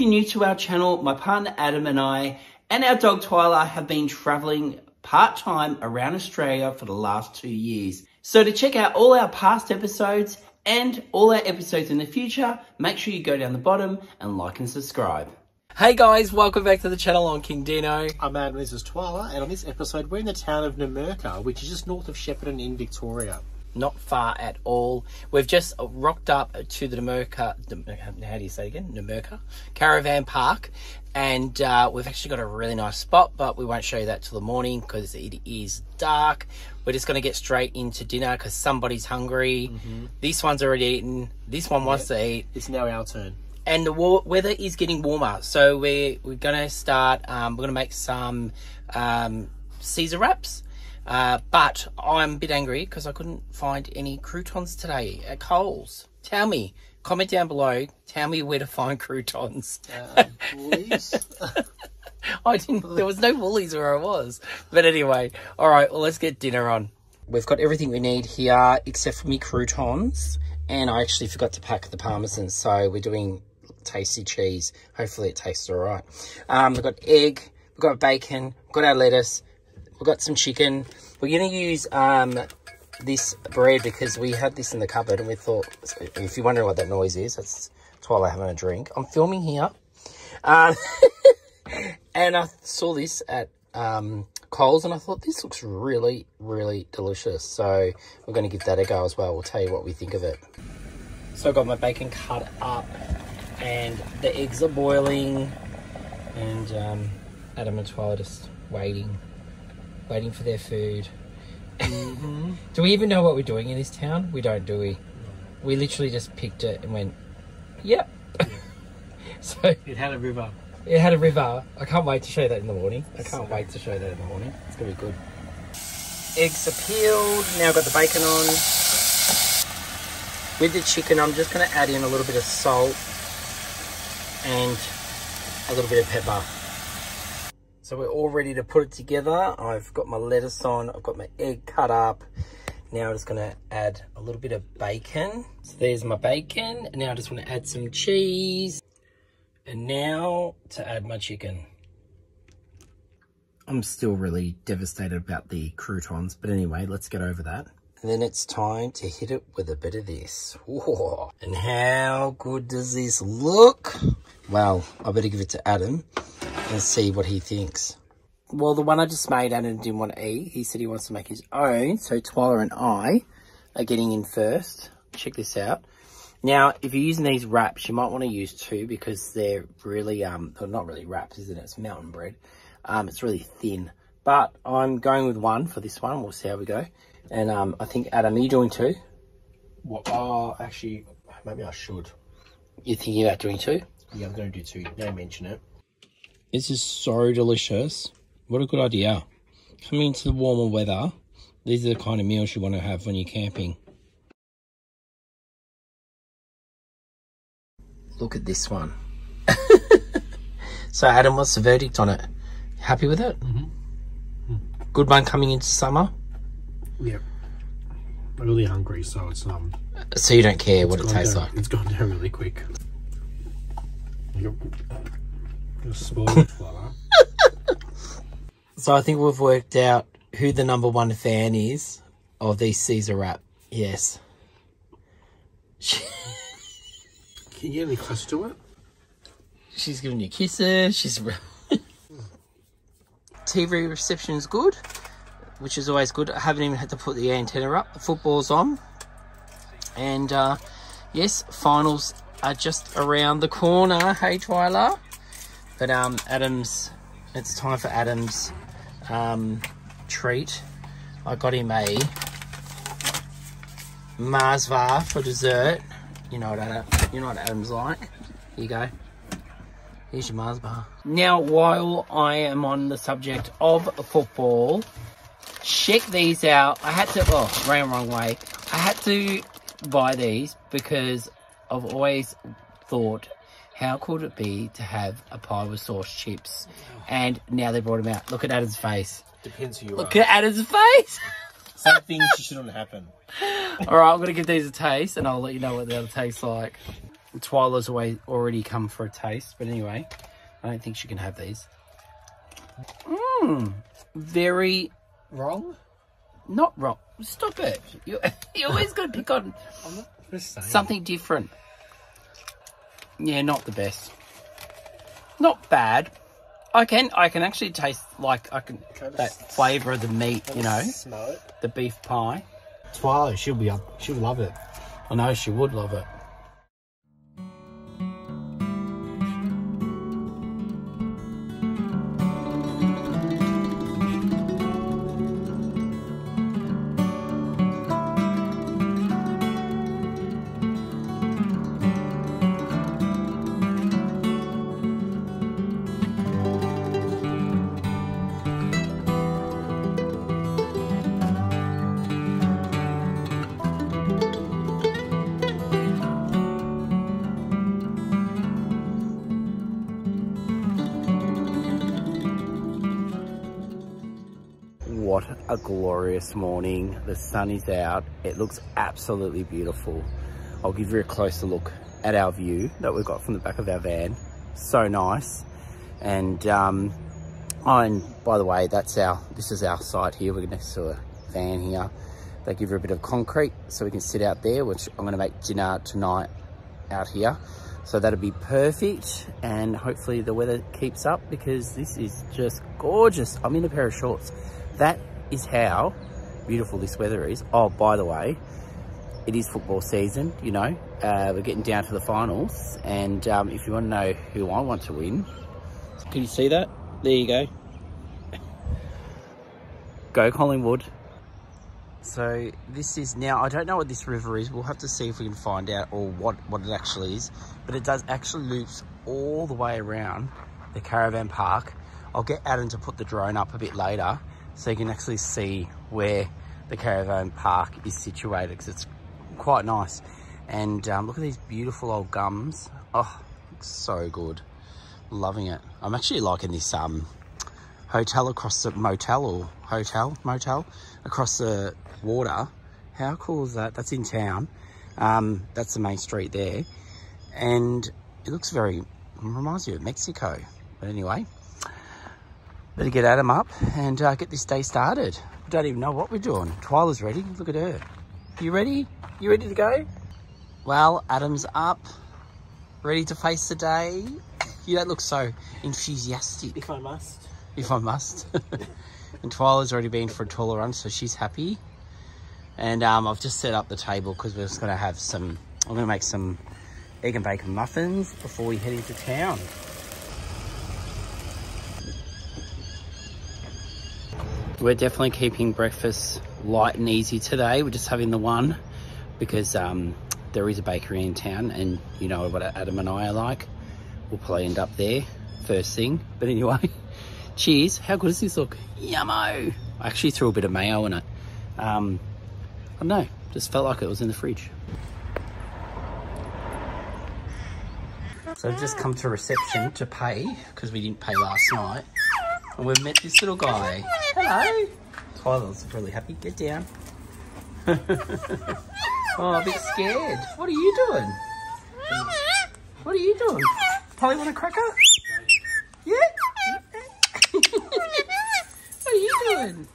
if you're new to our channel, my partner Adam and I and our dog Twyla have been traveling part-time around Australia for the last two years. So to check out all our past episodes and all our episodes in the future, make sure you go down the bottom and like and subscribe. Hey guys, welcome back to the channel on Kingdeano. I'm Adam, this is Twyla, and on this episode we're in the town of Numurkah, which is just north of Shepparton in Victoria. Not far at all. We've just rocked up to the Numurkah, how do you say it again? Numurkah Caravan Park, and uh, we've actually got a really nice spot, but we won't show you that till the morning because it is dark. We're just going to get straight into dinner because somebody's hungry. Mm-hmm. This one's already eaten. This one wants yep. to eat. It's now our turn and the weather is getting warmer so we're, we're gonna start um, we're gonna make some um, caesar wraps uh, but i'm a bit angry because i couldn't find any croutons today at coles. Tell me comment down below tell me where to find croutons. Uh, i didn't there was no woolies where i was. But anyway all right well let's get dinner on. We've got everything we need here except for me croutons and I actually forgot to pack the parmesan, so we're doing tasty cheese. Hopefully it tastes all right. Um, we've got egg, we've got bacon, we've got our lettuce, we've got some chicken. We're going to use um, this bread because we had this in the cupboard and we thought, if you're wondering what that noise is, that's Twyla having a drink. I'm filming here. Um, and I saw this at um, Coles and I thought this looks really, really delicious. So we're going to give that a go as well. We'll tell you what we think of it. So I've got my bacon cut up and the eggs are boiling and um, Adam and Twyla just waiting, waiting for their food. Mm -hmm. do we even know what we're doing in this town? We don't, do we? No. We literally just picked it and went, yep. Yeah. so it had a river. It had a river. I can't wait to show that in the morning. I can't so. wait to show that in the morning. It's gonna be good. Eggs are peeled. Now I've got the bacon on. With the chicken, I'm just gonna add in a little bit of salt and a little bit of pepper. So we're all ready to put it together. I've got my lettuce on, I've got my egg cut up. Now I'm just gonna add a little bit of bacon. So there's my bacon. Now I just wanna add some cheese. And now to add my chicken. I'm still really devastated about the croutons, but anyway, let's get over that. And then it's time to hit it with a bit of this. Whoa. And how good does this look? Well, I better give it to Adam and see what he thinks. Well, the one I just made, Adam didn't want to eat. He said he wants to make his own. So Twyla and I are getting in first. Check this out. Now, if you're using these wraps, you might want to use two because they're really, um, well, not really wraps, isn't it? It's mountain bread. Um, it's really thin. But I'm going with one for this one. We'll see how we go. And um, I think, Adam, are you doing two? What? Oh, actually, maybe I should. You're thinking about doing two? Yeah, I'm going to do two. Don't mention it. This is so delicious. What a good idea. Coming into the warmer weather, these are the kind of meals you want to have when you're camping. Look at this one. so, Adam, what's the verdict on it? Happy with it? Mm -hmm. Good one coming into summer? Yep. I'm really hungry, so it's um. So you don't care what it tastes down, like. It's gone down really quick. Yep. Spoiled flour. so I think we've worked out who the number one fan is of these Caesar wrap. Yes. Can you get any close to it? She's giving you kisses. She's TV reception is good which is always good. I haven't even had to put the antenna up. The football's on. And uh, yes, finals are just around the corner. Hey, Twyla. But um, Adam's, it's time for Adam's um, treat. I got him a Mars bar for dessert. You know what Adam, you know what Adam's like. Here you go. Here's your Mars bar. Now, while I am on the subject of football, check these out. I had to, oh, ran wrong way. I had to buy these because I've always thought, how could it be to have a pie with sauce chips? And now they brought them out. Look at Adam's face. Depends who you Look are. at Adam's face. Some things shouldn't happen. All right, I'm going to give these a taste and I'll let you know what they'll taste like. Twyla's away already come for a taste, but anyway, I don't think she can have these. Mmm, very Wrong? not wrong. Stop it. You, you always got to pick on something different. Yeah, not the best. Not bad. I can I can actually taste like I can that flavour of the meat, you know, the beef pie. Twilight, she'll be up. She'll love it. I know she would love it. Morning. The sun is out. It looks absolutely beautiful. I'll give you a closer look at our view that we've got from the back of our van. So nice. And, um, and by the way, that's our, this is our site here. We're next to a van here. They give you a bit of concrete so we can sit out there, which I'm to make dinner tonight out here. So that'll be perfect. And hopefully the weather keeps up because this is just gorgeous. I'm in a pair of shorts. That is how beautiful this weather is. Oh, by the way, it is football season, you know. Uh, we're getting down to the finals. And um, if you want to know who I want to win, can you see that? There you go. Go Collingwood. So this is now, I don't know what this river is. We'll have to see if we can find out or what, what it actually is. But it does actually loops all the way around the caravan park. I'll get Adam to put the drone up a bit later so you can actually see where the caravan park is situated because it's quite nice. And um, look at these beautiful old gums. Oh, so good. Loving it. I'm actually liking this um, hotel across the motel or hotel, motel across the water. How cool is that? That's in town. Um, that's the main street there. And it looks very, reminds you of Mexico. But anyway, better get Adam up and uh, get this day started. Don't even know what we're doing. Twyla's ready. Look at her. You ready? You ready to go? Well, Adam's up, ready to face the day. You don't look so enthusiastic If I must. if I must. and Twyla's already been for a taller run, so she's happy. And um, I've just set up the table because we're just going to have some, I'm going to make some egg and bacon muffins before we head into town. We're definitely keeping breakfast light and easy today. We're just having the one because um, there is a bakery in town and you know what Adam and I are like. We'll probably end up there first thing. But anyway, cheers. How good does this look? Yummo. I actually threw a bit of mayo in it. Um, I don't know, just felt like it was in the fridge. So I've just come to reception to pay because we didn't pay last night. And we've met this little guy. Hello. Twyla's really happy. Get down. oh, a bit scared. What are you doing? What are you doing? Polly want a cracker? Yeah? what are you doing?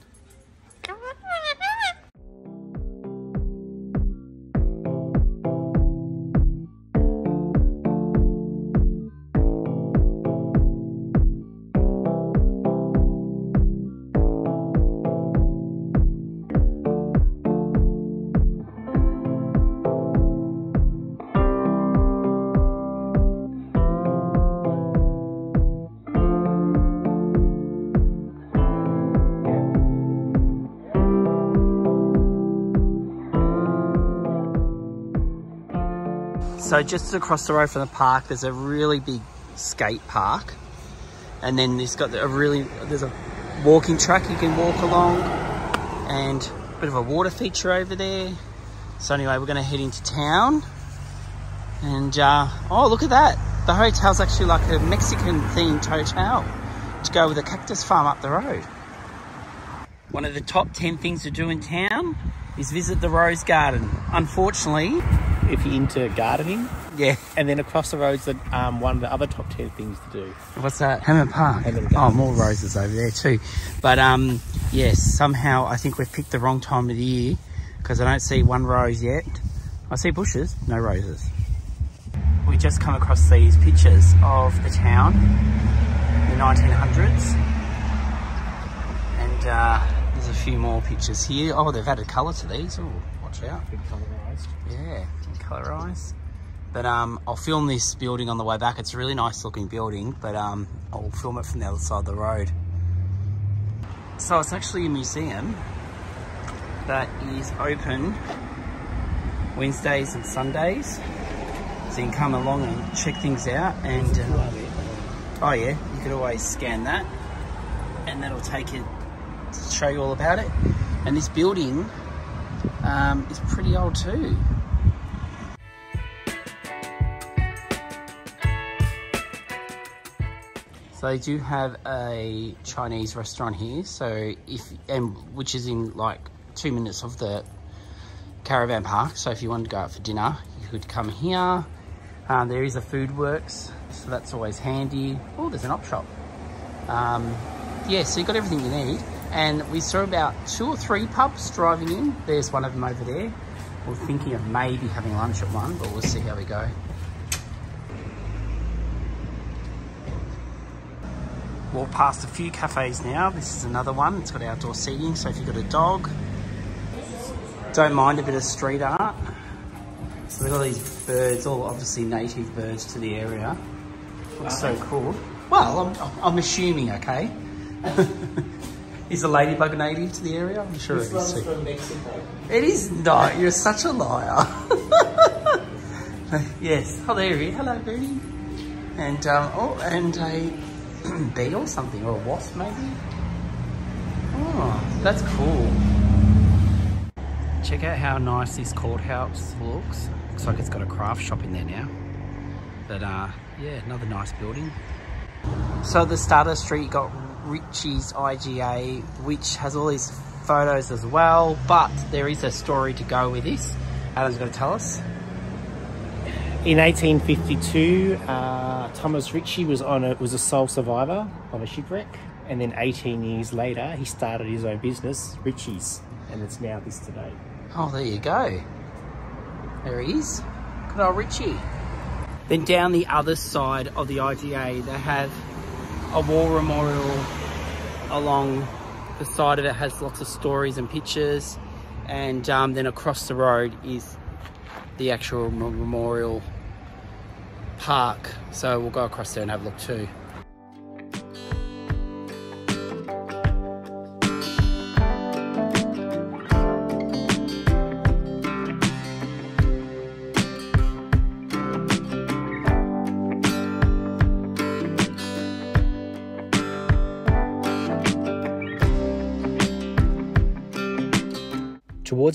So just across the road from the park, there's a really big skate park, and then there's got a really there's a walking track you can walk along, and a bit of a water feature over there. So anyway, we're going to head into town, and uh, oh look at that! The hotel's actually like a Mexican themed hotel to go with a cactus farm up the road. One of the top 10 things to do in town is visit the Rose Garden. Unfortunately, If you're into gardening, Yeah. And then across the road's the, um, one of the other top 10 things to do. What's that? Hammond Park. Hammond oh, more roses over there too. But um, yes, somehow I think we've picked the wrong time of the year because I don't see one rose yet. I see bushes, no roses. We just come across these pictures of the town in the 1900s. And uh, there's a few more pictures here. Oh, they've added colour to these. Oh, watch out. Big colorised. Yeah, colorized. But um, I'll film this building on the way back. It's a really nice looking building, but um, I'll film it from the other side of the road. So it's actually a museum that is open Wednesdays and Sundays. So you can come along and check things out. And um, oh yeah, you could always scan that, and that'll take it to show you all about it. And this building um, is pretty old too. They do have a Chinese restaurant here. So if and which is in like two minutes of the caravan park. So if you wanted to go out for dinner, you could come here. Uh, there is a food works, so that's always handy. Oh, there's an op shop. Um, yeah, so you've got everything you need. And we saw about two or three pubs driving in. There's one of them over there. We're thinking of maybe having lunch at one, but we'll see how we go. Walk past a few cafes now. This is another one. It's got outdoor seating, so if you've got a dog, don't mind a bit of street art. So they've got these birds, all obviously native birds to the area. Looks so cool. Well, I'm, I'm assuming, okay? is a ladybug native to the area? I'm sure it is too. from Mexico. It is not. You're such a liar. yes. Oh, there he is. Hello, Bertie. And, um, oh, and a bee or something, or a wasp maybe. Oh, that's cool. Check out how nice this courthouse looks. Looks like it's got a craft shop in there now. But, uh, yeah, another nice building. So the start of the street, got Ritchie's IGA, which has all these photos as well, but there is a story to go with this. Adam's to tell us. In 1852, uh, Thomas Ritchie was on a, was a sole survivor of a shipwreck, and then 18 years later, he started his own business, Ritchie's, and it's now this today. Oh, there you go. There he is. Good old Ritchie. Then down the other side of the IGA, they have a war memorial along the side of it has lots of stories and pictures and um, then across the road is the actual memorial park. So we'll go across there and have a look too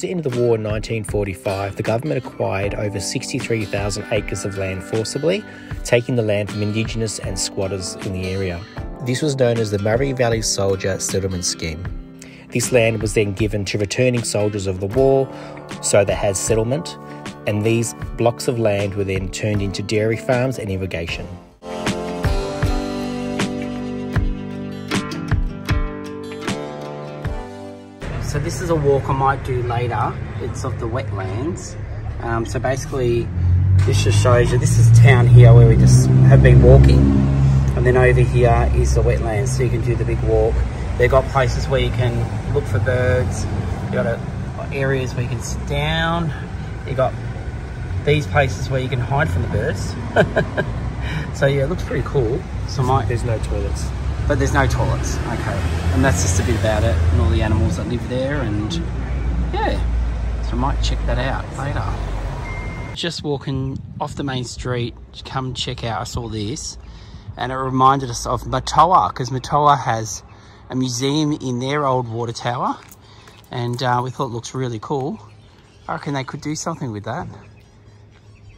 Towards the end of the war in 1945, the government acquired over 63,000 acres of land forcibly, taking the land from Indigenous and squatters in the area. This was known as the Murray Valley Soldier Settlement Scheme. This land was then given to returning soldiers of the war, so they had settlement, and these blocks of land were then turned into dairy farms and irrigation. This is a walk I might do later. It's of the wetlands. Um, so basically, this just shows you, this is town here where we just have been walking. And then over here is the wetlands, so you can do the big walk. They've got places where you can look for birds. You've got a, areas where you can sit down. You've got these places where you can hide from the birds. so yeah, it looks pretty cool. So There's no toilets. But there's no toilets. Okay. And that's just a bit about it and all the animals that live there and yeah. So I might check that out later. Just walking off the main street to come check out, I saw this and it reminded us of Murtoa because Murtoa has a museum in their old water tower and uh, we thought it looks really cool. I reckon they could do something with that.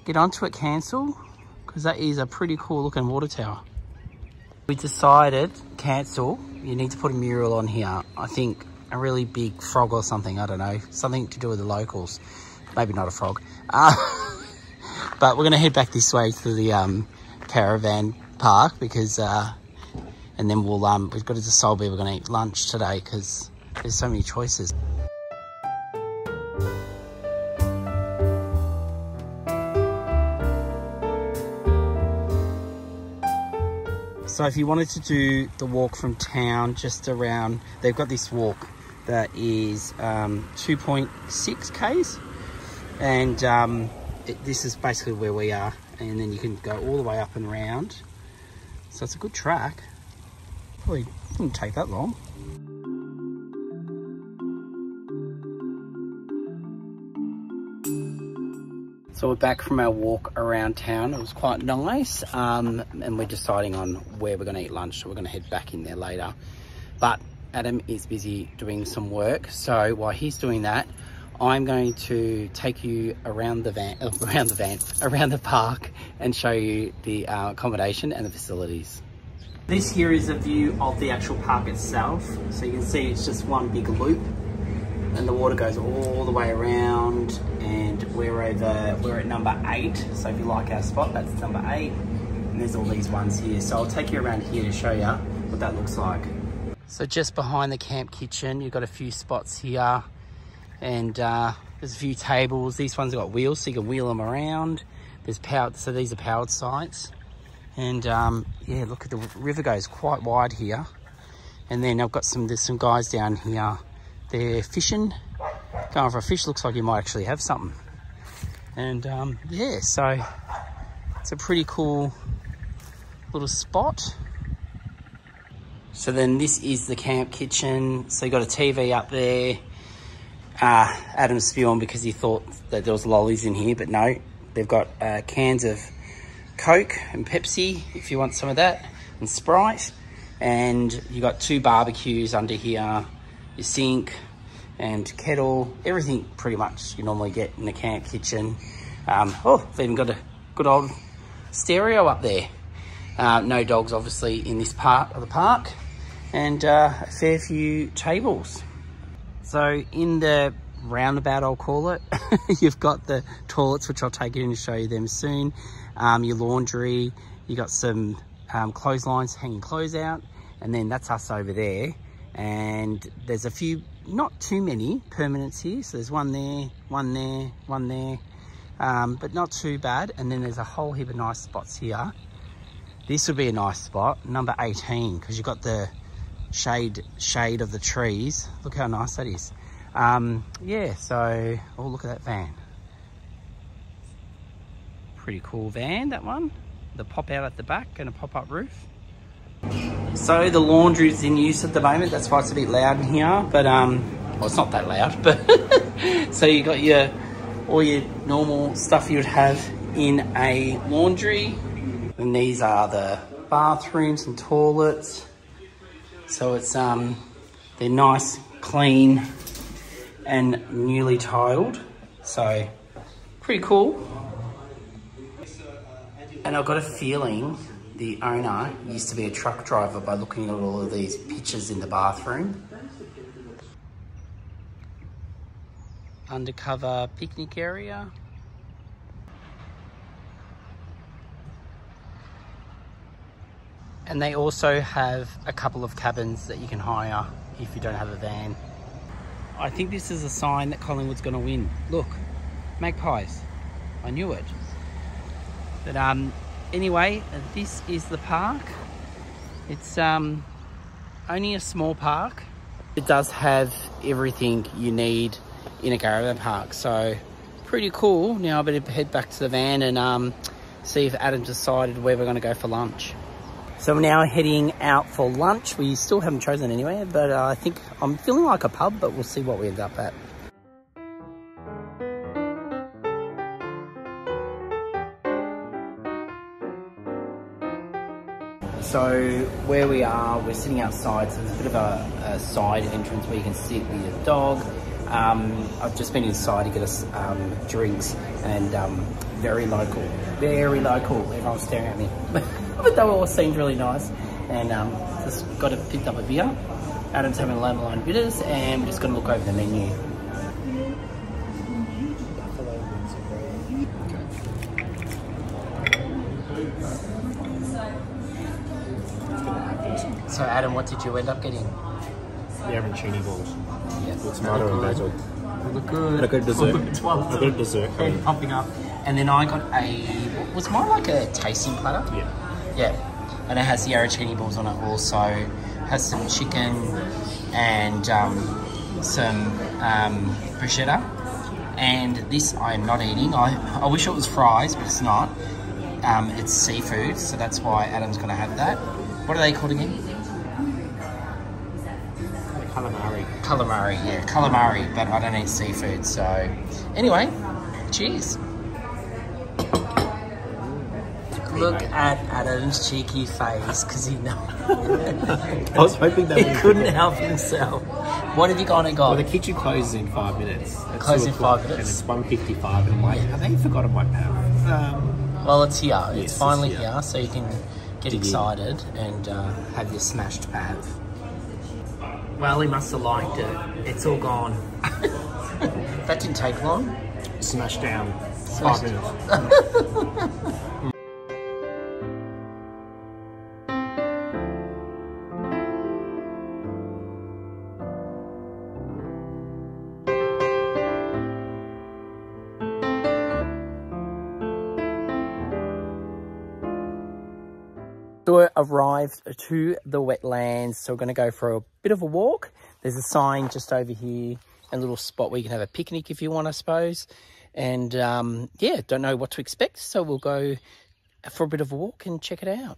Get onto it, cancel, because that is a pretty cool looking water tower. We decided, cancel, you need to put a mural on here. I think a really big frog or something, I don't know. Something to do with the locals. Maybe not a frog. Uh, But we're going to head back this way to the um, caravan park because, uh, and then we'll, um, we've got to decide where we're going to eat lunch today because there's so many choices. So if you wanted to do the walk from town just around, they've got this walk that is um, 2.6 Ks and um, it, this is basically where we are and then you can go all the way up and round. So it's a good track. Probably didn't take that long. So we're back from our walk around town. It was quite nice. Um, and we're deciding on where we're going to eat lunch. So we're going to head back in there later. But Adam is busy doing some work. So while he's doing that, I'm going to take you around the van, around the van, around the park and show you the uh, accommodation and the facilities. This here is a view of the actual park itself. So you can see it's just one big loop and the water goes all the way around and we're at number eight. So if you like our spot that's number eight. And there's all these ones here. So I'll take you around here to show you what that looks like. So just behind the camp kitchen you've got a few spots here. And uh, there's a few tables. These ones have got wheels so you can wheel them around. There's powered so these are powered sites. And um, yeah look at the river goes quite wide here. And then I've got some there's some guys down here. They're fishing, going for a fish. Looks like you might actually have something. And um, yeah, so it's a pretty cool little spot. So then this is the camp kitchen. So you got a TV up there. Uh, Adam's spewing because he thought that there was lollies in here, but no. They've got uh, cans of Coke and Pepsi if you want some of that, and Sprite. And you got two barbecues under here your sink and kettle, everything pretty much you normally get in a camp kitchen. Um, oh, they've even got a good old stereo up there. Uh, no dogs obviously in this part of the park and uh, a fair few tables. So in the roundabout I'll call it, you've got the toilets which I'll take in and show you them soon. Um, your laundry, you got some um, clotheslines hanging clothes out and then that's us over there and there's a few not too many permanents here. So there's one there one there one there um, but not too bad. And then there's a whole heap of nice spots here. This would be a nice spot. Number 18 because you've got the shade shade of the trees. Look how nice that is. Um, yeah so oh look at that van. Pretty cool van that one. The pop out at the back and a pop-up roof so the laundry is in use at the moment. That's why it's a bit loud in here. But um, well, it's not that loud. But so you got your all your normal stuff you would have in a laundry. And these are the bathrooms and toilets. So it's um, they're nice, clean, and newly tiled. So pretty cool. And I've got a feeling the owner used to be a truck driver by looking at all of these pictures in the bathroom. Undercover picnic area. And they also have a couple of cabins that you can hire if you don't have a van. I think this is a sign that Collingwood's going to win. Look, magpies. I knew it. But um, anyway, this is the park. It's um, only a small park. It does have everything you need in a caravan park, so pretty cool. Now I better head back to the van and um, see if Adam decided where we're going to go for lunch. So we're now heading out for lunch. We still haven't chosen anywhere, but uh, I think I'm feeling like a pub, but we'll see what we end up at. So where we are, we're sitting outside, so there's a bit of a, a side entrance where you can sit with your dog. Um, I've just been inside to get us um, drinks and um, very local, very local. Everyone's staring at me, but they all seemed really nice. And um, just got a, picked up a beer. Adam's having a lemon bitters, and we're just to look over the menu. Adam, what did you end up getting? The arancini balls. Yeah, With tomato and basil. Look good. And a good dessert. Well, A good dessert. head popping up. And then I got a, what was mine like a tasting platter? Yeah. Yeah. And it has the arancini balls on it also. Has some chicken and um, some um, bruschetta. And this I am not eating. I, I wish it was fries, but it's not. Um, it's seafood, so that's why Adam's going to have that. What are they called again? The calamari. Calamari, yeah, calamari, but I don't eat seafood, so anyway, cheers. Look at Adam's cheeky face because he knows. I was hoping that he couldn't help himself. What have you gone and Well, the kitchen closes in five minutes. It's Closes two in o'clock, five minutes? And it's one fifty-five, and I'm like, have they forgotten my pav? Um, Well, it's here. Yes, it's it's finally here. here. so you can get Dig in. excited and uh, have your smashed pav. Well, he must have liked it. It's all gone. that didn't take long. smash down. Smash- Five minutes. arrived to the wetlands, so we're going to go for a bit of a walk. There's a sign just over here, a little spot where you can have a picnic if you want, I suppose. And um, yeah, don't know what to expect, so we'll go for a bit of a walk and check it out.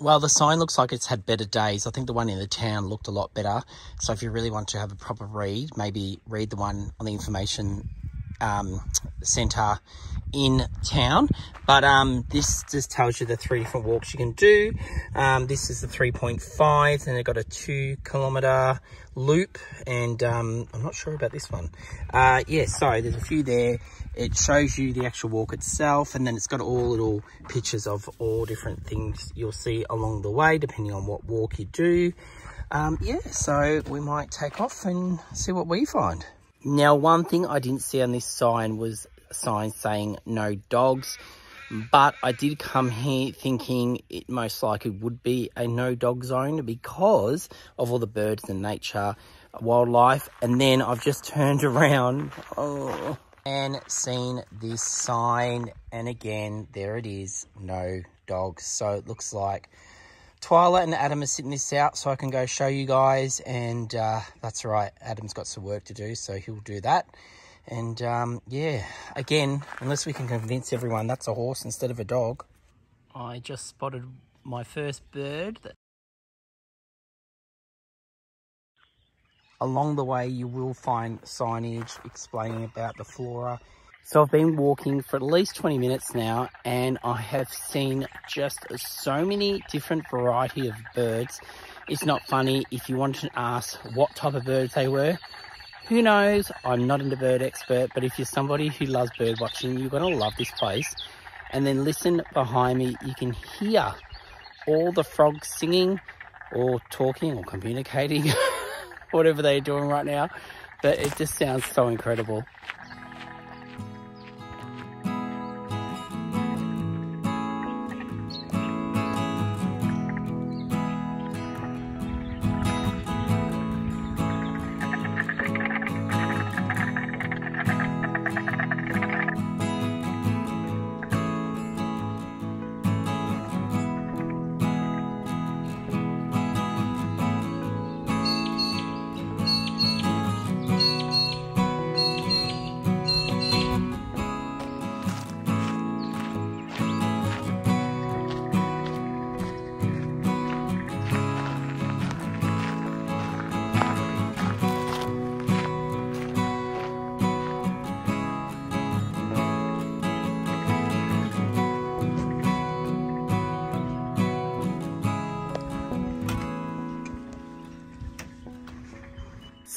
Well, the sign looks like it's had better days. I think the one in the town looked a lot better. So if you really want to have a proper read, maybe read the one on the information um, centre in town. But um, this just tells you the three different walks you can do. Um, this is the 3.5, and they've got a two kilometre loop, and um, I'm not sure about this one. Uh, yeah, so there's a few there. It shows you the actual walk itself, and then it's got all little pictures of all different things you'll see along the way, depending on what walk you do. Um, yeah, so we might take off and see what we find. Now, one thing I didn't see on this sign was a sign saying no dogs, but I did come here thinking it most likely would be a no dog zone because of all the birds and nature, wildlife. And then I've just turned around oh, and seen this sign, and again, there it is no dogs. So it looks like Twyla and Adam are sitting this out so I can go show you guys and uh, that's right. Adam's got some work to do so he'll do that. And um, yeah again unless we can convince everyone that's a horse instead of a dog. I just spotted my first bird that along the way you will find signage explaining about the flora so I've been walking for at least 20 minutes now and I have seen just so many different variety of birds. It's not funny if you want to ask what type of birds they were. Who knows? I'm not a bird expert, but if you're somebody who loves bird watching, you're going to love this place. And then listen behind me, you can hear all the frogs singing or talking or communicating, whatever they're doing right now. But it just sounds so incredible.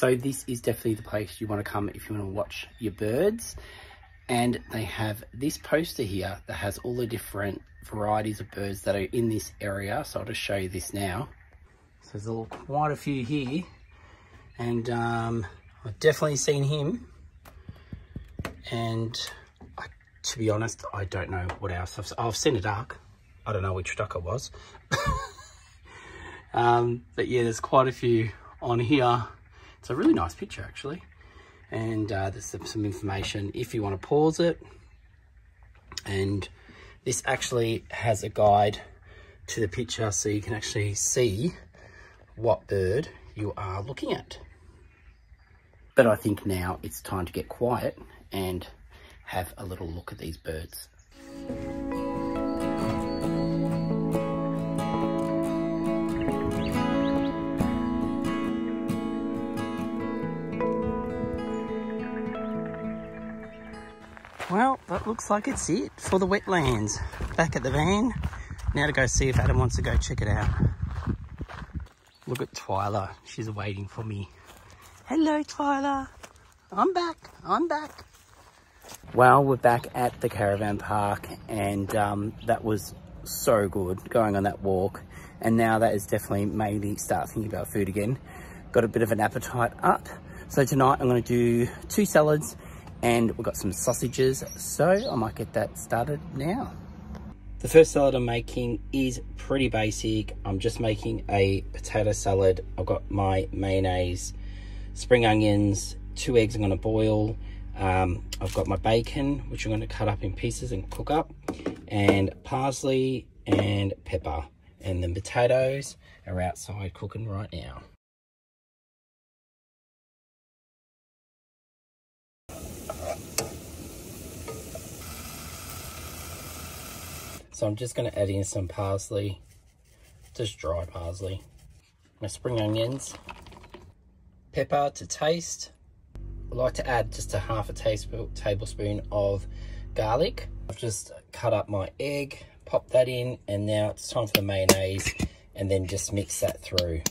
So this is definitely the place you want to come if you want to watch your birds. And they have this poster here that has all the different varieties of birds that are in this area. So I'll just show you this now. So there's a quite a few here. And um, I've definitely seen him. And I, to be honest, I don't know what else. I've, I've seen a duck. I don't know which duck it was. Um, but yeah, there's quite a few on here. It's a really nice picture actually. And uh, there's some, some information if you want to pause it. And this actually has a guide to the picture so you can actually see what bird you are looking at. But I think now it's time to get quiet and have a little look at these birds. Well, that looks like it's it for the wetlands. Back at the van. Now to go see if Adam wants to go check it out. Look at Twyla. She's waiting for me. Hello, Twyla. I'm back. I'm back. Well, we're back at the caravan park and um, that was so good going on that walk. And now that has definitely made me start thinking about food again. Got a bit of an appetite up. So tonight I'm going to do two salads and we've got some sausages. So I might get that started now. The first salad I'm making is pretty basic. I'm just making a potato salad. I've got my mayonnaise, spring onions, two eggs I'm going to boil. Um, I've got my bacon, which I'm going to cut up in pieces and cook up, and parsley and pepper. And the potatoes are outside cooking right now. So I'm just going to add in some parsley, just dry parsley, my spring onions, pepper to taste. I like to add just a half a tablespoon of garlic. I've just cut up my egg, pop that in, and now it's time for the mayonnaise, and then just mix that through.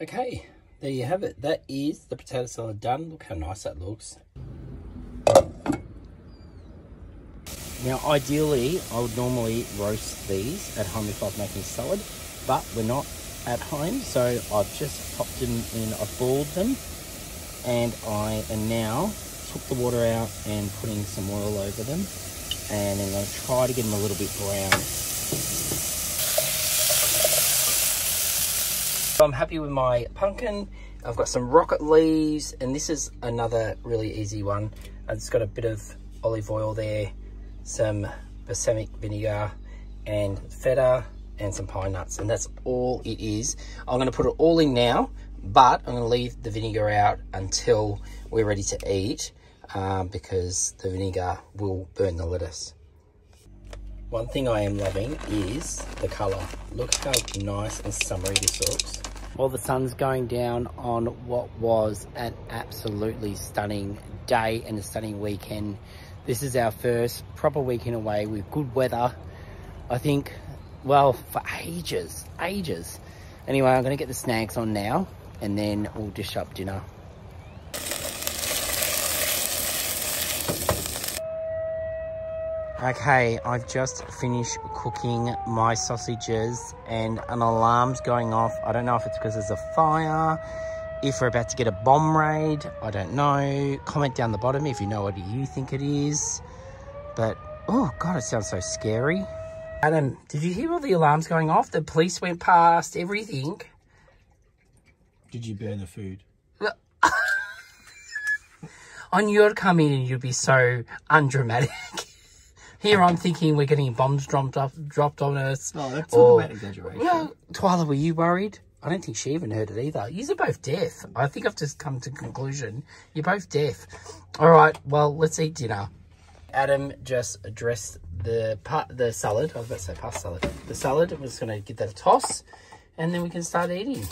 Okay, there you have it. That is the potato salad done. Look how nice that looks. Now, ideally, I would normally roast these at home if I was making salad, but we're not at home, so I've just popped them in, I've boiled them, and I am now took the water out and putting some oil over them, and I'm going to try to get them a little bit brown. I'm happy with my pumpkin. I've got some rocket leaves, and this is another really easy one. I've just got a bit of olive oil there, some balsamic vinegar and feta and some pine nuts and that's all it is. I'm going to put it all in now but i'm going to leave the vinegar out until we're ready to eat um, because the vinegar will burn the lettuce. One thing i am loving is the color look how nice and summery this looks. While the sun's going down on what was an absolutely stunning day and a stunning weekend this is our first proper weekend away with good weather. I think, well, for ages, ages. Anyway, I'm going to get the snacks on now and then we'll dish up dinner. Okay, I've just finished cooking my sausages and an alarm's going off. I don't know if it's because there's a fire if we're about to get a bomb raid, I don't know. Comment down the bottom if you know what you think it is. But, oh God, it sounds so scary. Adam, did you hear all the alarms going off? The police went past, everything. Did you burn the food? I knew it'd come in and you'd be so undramatic. Here I'm thinking we're getting bombs dropped off, dropped on us. Oh, that's or, an exaggeration. Well, Twyla, were you worried? I don't think she even heard it either. You're both deaf. I think I've just come to conclusion. You're both deaf. All right, well, let's eat dinner. Adam just addressed the part, the salad. I was about to say pasta salad. The salad. I'm just going to give that a toss, and then we can start eating.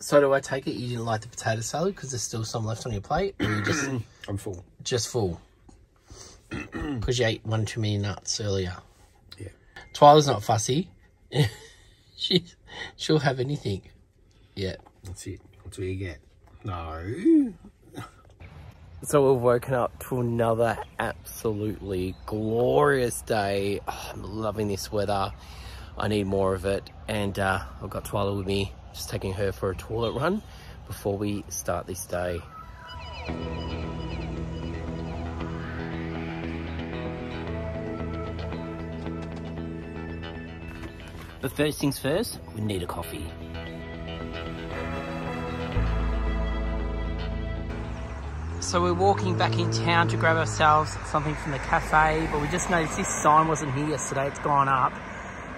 So do I take it you didn't like the potato salad because there's still some left on your plate, or you just? I'm full. Just full. Because you ate one too many nuts earlier. Yeah. Twyla's not fussy. she, she'll have anything. Yeah. That's it. That's what you get. No. So we've woken up to another absolutely glorious day. Oh, I'm loving this weather. I need more of it. And uh, I've got Twyla with me, just taking her for a toilet run before we start this day. But first things first, we need a coffee. So we're walking back in town to grab ourselves something from the cafe, but we just noticed this sign wasn't here yesterday, it's gone up.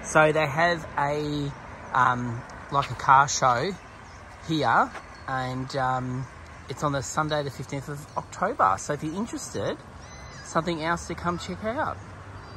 So they have a, um, like a car show here, and um, it's on the Sunday the 15th of October. So if you're interested, something else to come check out.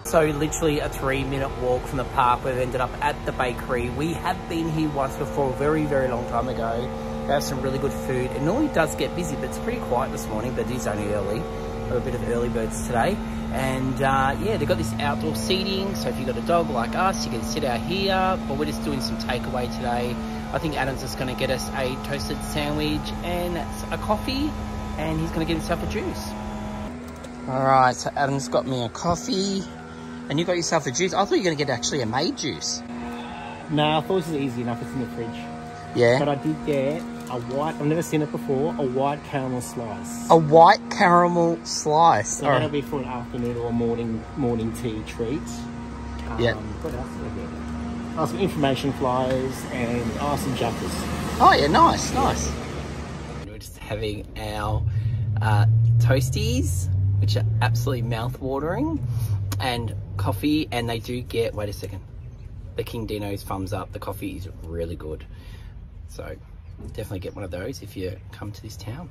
So literally a three minute walk from the park. We've ended up at the bakery. We have been here once before, a very, very long time ago. They have some really good food. It normally does get busy, but it's pretty quiet this morning, but it is only early. We're a bit of early birds today. And uh, yeah, they've got this outdoor seating. So if you've got a dog like us, you can sit out here, but we're just doing some takeaway today. I think Adam's just gonna get us a toasted sandwich and a coffee, and he's gonna get himself a juice. All right, so Adam's got me a coffee, and you got yourself a juice. I thought you were gonna get actually a made juice. No, I thought this was easy enough. It's in the fridge. Yeah. But I did get a white, I've never seen it before, a white caramel slice. A white caramel slice. So All that'll right. be for an afternoon or a morning morning tea treat. Um, Yeah. What else did I get? Oh, some information flyers and oh, some jumpers. Oh yeah, nice, nice. We're just having our uh, toasties, which are absolutely mouth-watering, and coffee, and they do get, wait a second, the Kingdeano's thumbs up. The coffee is really good. So definitely get one of those if you come to this town.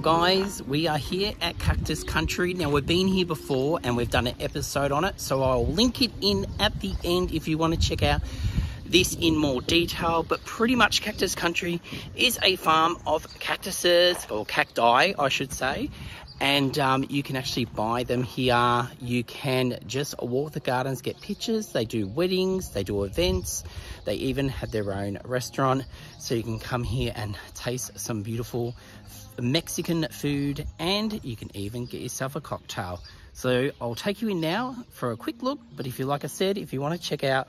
Guys, we are here at Cactus Country. Now, we've been here before and we've done an episode on it, so I'll link it in at the end if you want to check out this in more detail. But pretty much, Cactus Country is a farm of cactuses, or cacti, I should say, and um, you can actually buy them here. You can just walk the gardens, get pictures. They do weddings, they do events. They even have their own restaurant, so you can come here and taste some beautiful Mexican food, and you can even get yourself a cocktail. So I'll take you in now for a quick look. But if you, like I said, if you want to check out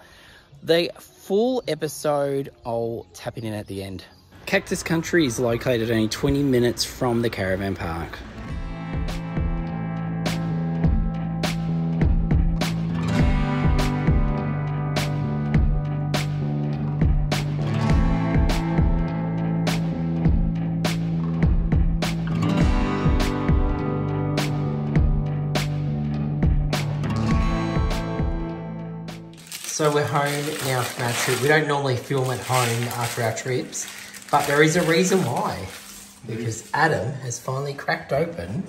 the full episode, I'll tap it in at the end. Cactus Country is located only 20 minutes from the caravan park. So we're home now from our trip. We don't normally film at home after our trips, but there is a reason why. Because Adam has finally cracked open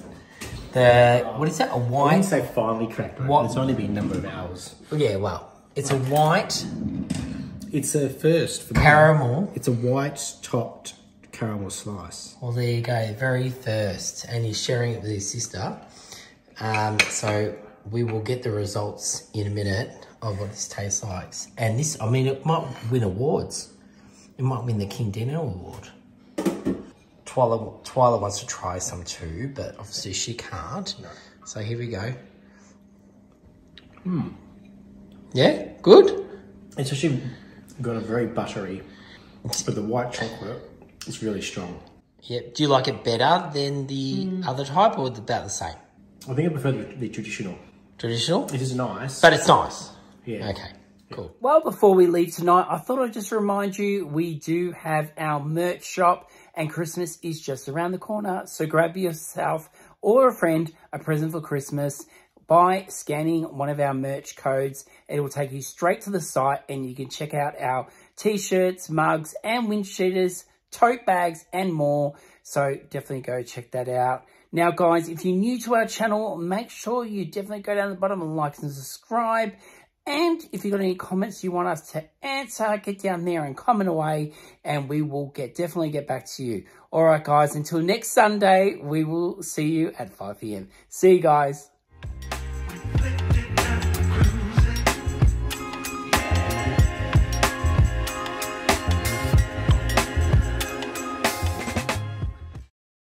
the what is that? A I wouldn't white? say finally cracked open. What- It's only been a number of hours. Yeah, well, it's a white It's a first for me. caramel. It's a white topped caramel slice. Well, there you go. Very first, and he's sharing it with his sister. Um, so we will get the results in a minute of what this tastes like. And this, I mean, it might win awards. It might win the Kingdeano Award. Twyla, Twyla wants to try some too, but obviously she can't. So here we go. Hmm. Yeah, good. It's actually got a very buttery, but the white chocolate is really strong. Yep. Do you like it better than the other type, or about the same? I think I prefer the, the traditional. Traditional, It is nice. but it's nice. Yeah. Okay, cool. Well, before we leave tonight, I thought I'd just remind you, we do have our merch shop and Christmas is just around the corner. So grab yourself or a friend a present for Christmas by scanning one of our merch codes. It will take you straight to the site and you can check out our t-shirts, mugs and wind cheaters, tote bags and more. So definitely go check that out. Now, guys, if you're new to our channel, make sure you definitely go down the bottom and like and subscribe. And if you've got any comments you want us to answer, get down there and comment away, and we will get definitely get back to you. All right, guys, until next Sunday, we will see you at 5 p.m. See you guys.